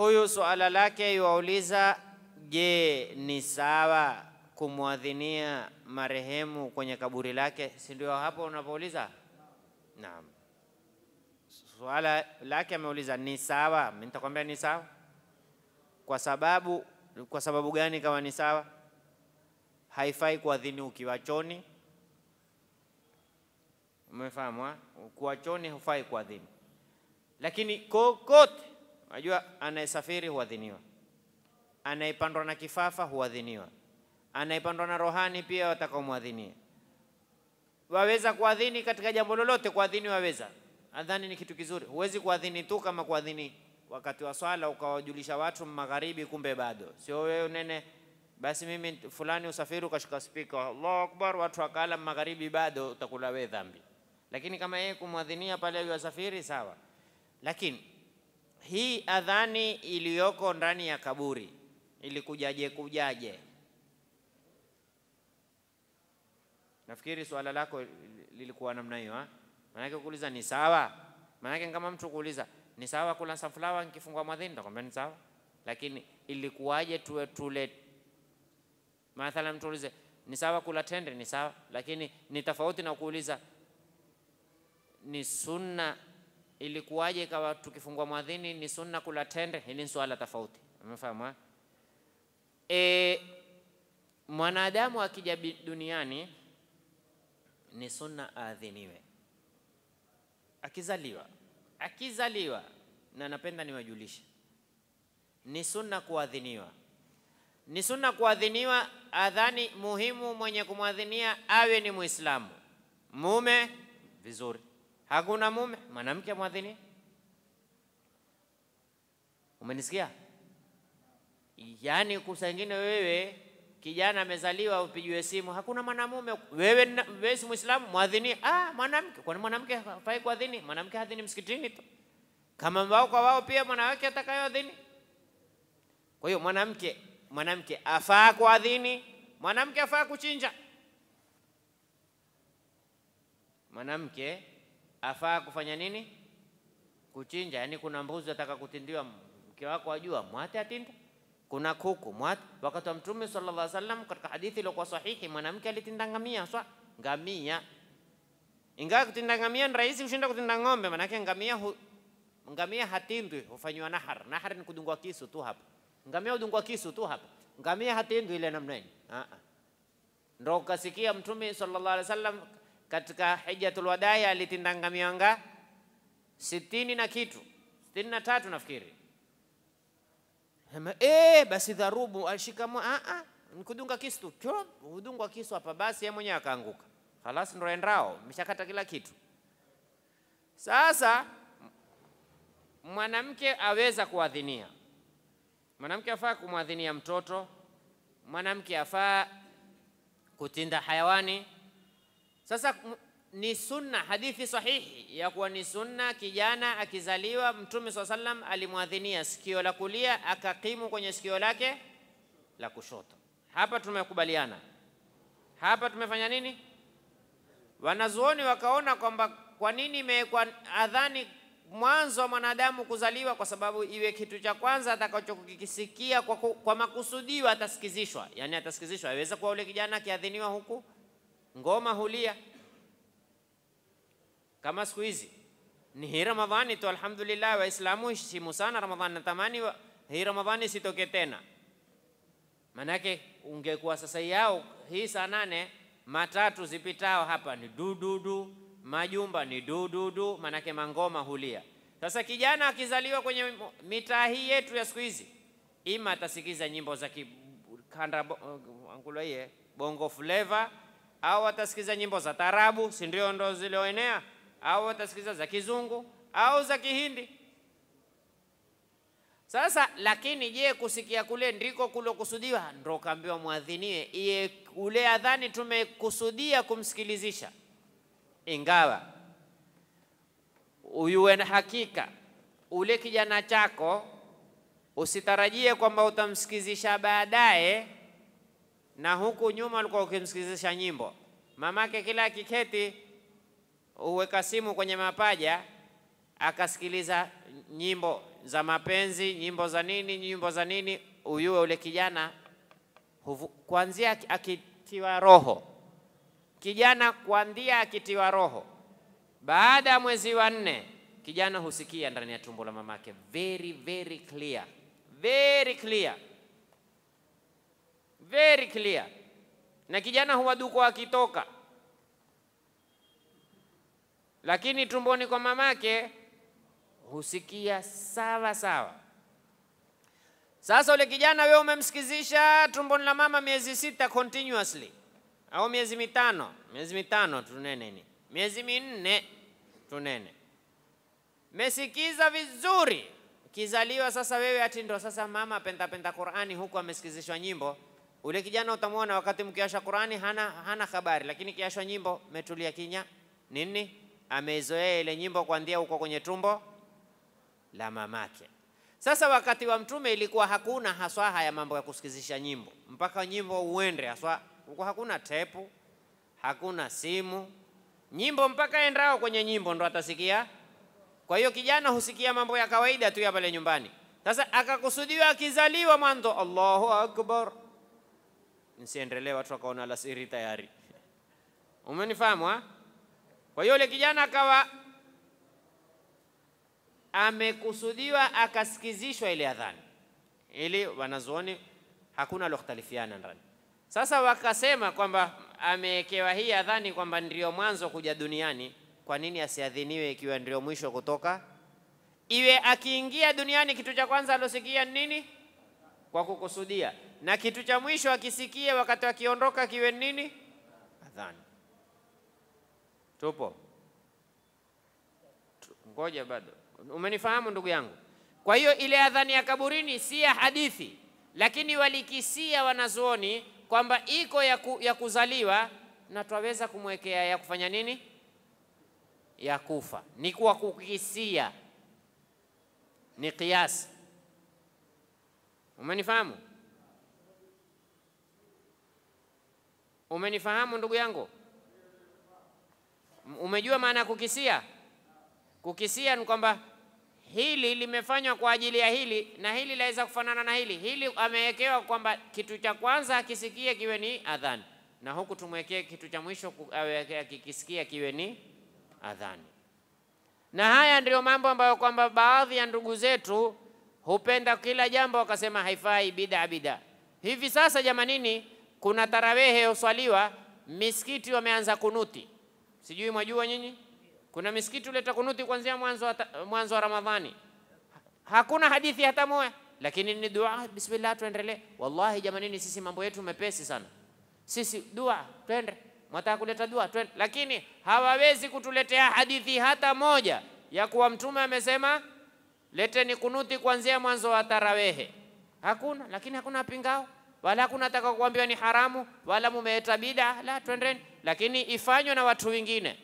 Huyu suala lake yuwauliza, je, ni sawa kumwadhinia marehemu kwenye kaburi lake? Si ndio hapo unapouliza? Naam, suala lake ameuliza ni sawa. Mimi nitakwambia ni sawa. Kwa sababu kwa sababu gani? Kama ni sawa, haifai kuadhini ukiwa choni. Umefahamu? ha? Kuwa choni hufai kuadhini, lakini kokote Unajua, anayesafiri huadhiniwa, anayepandwa na kifafa huadhiniwa, anayepandwa na rohani pia watakaomwadhinia. Waweza kuadhini katika jambo lolote, kuadhini waweza. Adhani ni kitu kizuri. Huwezi kuadhini tu kama kuadhini wakati wa swala ukawajulisha watu magharibi, kumbe bado sio wewe unene. Basi mimi fulani usafiri ukashika spika, Allahu akbar, watu wakala magharibi, bado utakula wewe dhambi. Lakini kama yeye kumwadhinia pale wasafiri, sawa. Lakini hii adhani iliyoko ndani ya kaburi. Ilikujaje kujaje? Nafikiri swala lako lilikuwa namna hiyo maana Maanake kuuliza ni sawa, maanake kama mtu kuuliza ni sawa kula sunflower nikifungua mwadhini, nitakwambia ni sawa, lakini ilikuwaje tuwe tule mathalan, mtu ulize ni sawa kula tende, ni sawa, lakini ni tofauti na kuuliza ni sunna ilikuwaje ikawa tukifungua mwadhini ni sunna kula tende? Hili ni swala tofauti, umefahamu? E, mwanadamu akija duniani ni sunna aadhiniwe akizaliwa, akizaliwa. Na napenda niwajulishe, ni sunna kuadhiniwa, ni sunna kuadhiniwa. Adhani muhimu, mwenye kumwadhinia awe ni Muislamu, mume vizuri Hakuna mume, mwanamke mwadhini. Umenisikia? Yaani kusangine wewe kijana amezaliwa upigiwe simu, hakuna mwanamume, wewe wewe si Muislamu, mwadhini. Ah, mwanamke. Kwani mwanamke hafai kuadhini? Mwanamke hadhini msikitini tu, kama wao kwa wao pia mwanawake atakayoadhini. Kwa hiyo mwanamke mwanamke afaa kuadhini, mwanamke afaa kuchinja, mwanamke afaa kufanya nini? Kuchinja. Yani kuna mbuzi ataka kutindiwa, mke wako ajua, mwate atinde. Kuna kuku mwate. Wakati wa Mtume sallallahu alaihi wasallam, katika hadithi iliyokuwa sahihi, mwanamke alitinda ngamia swa ngamia. Ingawa kutinda ngamia ni rahisi kushinda kutinda ng'ombe, manake ngamia hu, ngamia hatindwi, hufanywa nahar. Nahar ni kudungwa kisu tu hapa. Ngamia hudungwa kisu tu hapa, ngamia hatindwi ile namna hii. Ah ah, ndio ukasikia Mtume sallallahu alaihi wasallam katika hijjatul wadai alitinda ngamia nga sitini na kitu. Sitini na tatu nafikiri. E, basi dharubu alishika nkudunga kisu tu. Kisu hapa, basi yeye mwenyewe akaanguka, halas ndo endao mshakata kila kitu. Sasa mwanamke aweza kuadhinia, mwanamke afaa kumwadhinia mtoto, mwanamke afaa kutinda hayawani sasa ni sunna, hadithi sahihi ya kuwa ni sunna, kijana akizaliwa, Mtume swalla sallam alimwadhinia sikio la kulia, akakimu kwenye sikio lake la kushoto. Hapa tumekubaliana, hapa tumefanya nini? Wanazuoni wakaona kwamba kwa nini imewekwa adhani mwanzo wa mwanadamu kuzaliwa, kwa sababu iwe kitu cha kwanza atakachokisikia kwa, kwa makusudio, atasikizishwa. Yani atasikizishwa, aweza kuwa ule kijana akiadhiniwa huku ngoma hulia kama siku hizi ni hii Ramadhani tu, alhamdulillah. Waislamu heshimu sana Ramadhani, natamani hii Ramadhani sitoke tena. Manake ungekuwa sasa yao hii saa nane matatu zipitao hapa ni dududu, majumba ni dududu, manake mangoma hulia. Sasa kijana akizaliwa kwenye mitaa hii yetu ya siku hizi, ima atasikiza nyimbo za kikanda anguloie bongo flavor au watasikiza nyimbo za tarabu, si ndio ndo zilioenea, au watasikiza za kizungu au za kihindi. Sasa lakini, je, kusikia kule ndiko kulokusudiwa? Ndo kaambiwa mwadhinie iye ule adhani tumekusudia kumsikilizisha, ingawa uyuwe na hakika ule kijana chako usitarajie kwamba utamsikizisha baadaye na huku nyuma ulikuwa ukimsikizisha nyimbo. Mamake kila akiketi uweka simu kwenye mapaja akasikiliza nyimbo za mapenzi, nyimbo za nini, nyimbo za nini, uyue ule kijana kuanzia akitiwa roho, kijana kuanzia akitiwa roho, baada ya mwezi wa nne kijana husikia ndani ya tumbo la mamake. Very very clear, very clear, very clear, na kijana huwaduko akitoka, lakini tumboni kwa mamake husikia sawa sawa. Sasa ule kijana wewe umemsikizisha tumboni la mama miezi sita continuously, au miezi mitano, miezi mitano tunene ni. Miezi minne tunene, mesikiza vizuri. Kizaliwa sasa wewe ati ndo sasa mama penda penda Qur'ani huku amesikizishwa nyimbo, ule kijana utamwona wakati mkiasha Qur'ani hana, hana habari, lakini kiashwa nyimbo metulia kinya nini, ameizoea ile nyimbo kuanzia huko kwenye tumbo la mamake. Sasa wakati wa Mtume ilikuwa hakuna haswa haya mambo ya kusikizisha nyimbo, mpaka nyimbo uende haswa, huko, hakuna tepu, hakuna simu, nyimbo mpaka endao kwenye nyimbo ndo atasikia. Kwa hiyo kijana husikia mambo ya kawaida tu ya pale nyumbani. Sasa akakusudiwa akizaliwa mwanzo, Allahu akbar, nisiendelee, watu wakaona alasiri tayari. Umenifahamu ha? Kwa hiyo yule kijana akawa amekusudiwa akasikizishwa ile adhani, ili wanazuoni hakuna lokhtalifiana ndani. Sasa wakasema kwamba amewekewa hii adhani kwamba ndio mwanzo kuja duniani. Kwa nini asiadhiniwe ikiwa ndio mwisho kutoka? Iwe akiingia duniani kitu cha kwanza alosikia ni nini? Kwa kukusudia, na kitu cha mwisho akisikia wakati akiondoka kiwe nini? Adhani. Tupo ngoja bado, umenifahamu ndugu yangu? Kwa hiyo ile adhani ya kaburini si ya hadithi, lakini walikisia wanazuoni kwamba iko ya, ku, ya kuzaliwa na twaweza kumwekea ya kufanya nini, ya kufa. Ni kwa kukisia, ni kiasi. Umenifahamu? Umenifahamu ndugu yangu? Umejua maana ya kukisia? Kukisia ni kwamba hili limefanywa kwa ajili ya hili na hili laweza kufanana na hili. Hili amewekewa kwamba kitu cha kwanza akisikie kiwe ni adhani, na huku tumwekee kitu cha mwisho akikisikia kiwe ni adhani. Na haya ndiyo mambo ambayo kwamba baadhi ya ndugu zetu hupenda kila jambo wakasema haifai, bida bida. Hivi sasa jamanini, kuna tarawehe yoswaliwa misikiti wameanza kunuti, sijui mwajua nyinyi kuna misikiti uleta kunuti kuanzia mwanzo wa, mwanzo wa Ramadhani. Hakuna hadithi hata moja, lakini ni dua, bismillah, tuendelee. Wallahi jamanini, sisi mambo yetu mepesi sana. Sisi dua, twende. Mwataka kuleta dua, twende. Lakini hawawezi kutuletea hadithi hata moja ya kuwa Mtume amesema leteni kunuti kuanzia mwanzo wa tarawehe. Hakuna, lakini hakuna pingao wala hakuna ataka kuambiwa ni haramu wala mumeeta bida. La, twendeni, lakini ifanywe na watu wengine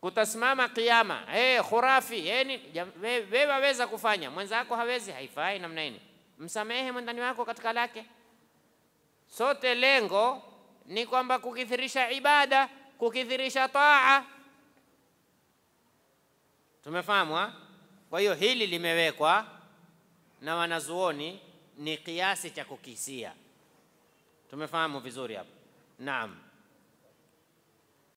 kutasimama kiama, hey, khurafi hey, we- wewe waweza kufanya, mwenzako hawezi, haifai namna hii. Msamehe mwendani wako katika lake. Sote lengo ni kwamba kukithirisha ibada, kukithirisha taa. Tumefahamu? Kwa hiyo hili limewekwa na wanazuoni ni kiasi cha kukisia. Tumefahamu vizuri hapo. Naam.